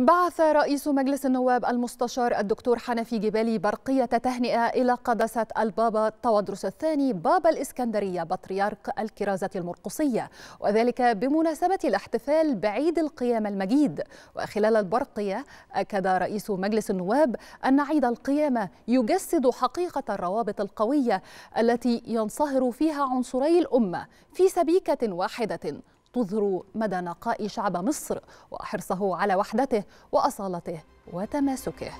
بعث رئيس مجلس النواب المستشار الدكتور حنفي جبالي برقية تهنئة إلى قداسة البابا تودرس الثاني بابا الإسكندرية بطريرك الكرازة المرقصية وذلك بمناسبة الاحتفال بعيد القيامة المجيد. وخلال البرقية أكد رئيس مجلس النواب أن عيد القيامة يجسد حقيقة الروابط القوية التي ينصهر فيها عنصري الأمة في سبيكة واحدة تظهر مدى نقاء شعب مصر وحرصه على وحدته وأصالته وتماسكه.